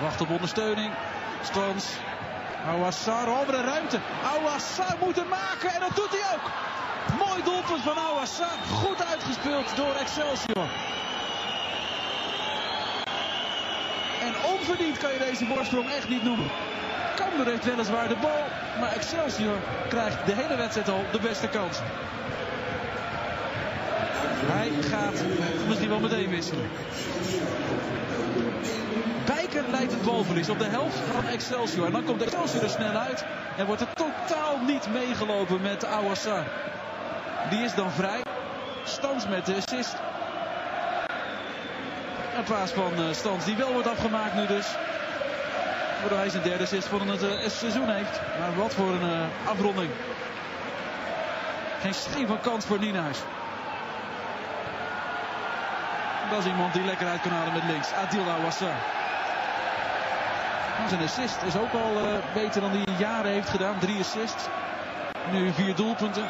Wacht op ondersteuning. Stans. Ouassar over de ruimte. Ouassar moet het maken en dat doet hij ook. Mooi doelpunt van Ouassar. Goed uitgespeeld door Excelsior. En onverdiend kan je deze voorsprong echt niet noemen. Cambuur heeft weliswaar de bal, maar Excelsior krijgt de hele wedstrijd al de beste kans. Hij gaat misschien wel meteen wisselen. Het balverlies op de helft van Excelsior. En dan komt Excelsior er snel uit. En wordt er totaal niet meegelopen met Awassar. Die is dan vrij. Stans met de assist. Een paas van uh, Stans die wel wordt afgemaakt nu dus. Waardoor hij zijn derde assist van het uh, seizoen heeft. Maar wat voor een uh, afronding. Geen schijn van kans voor Nienhuis. Dat is iemand die lekker uit kan halen met links. Adil Awassar. Zijn assist is ook al uh, beter dan hij in jaren heeft gedaan. Drie assists. Nu vier doelpunten.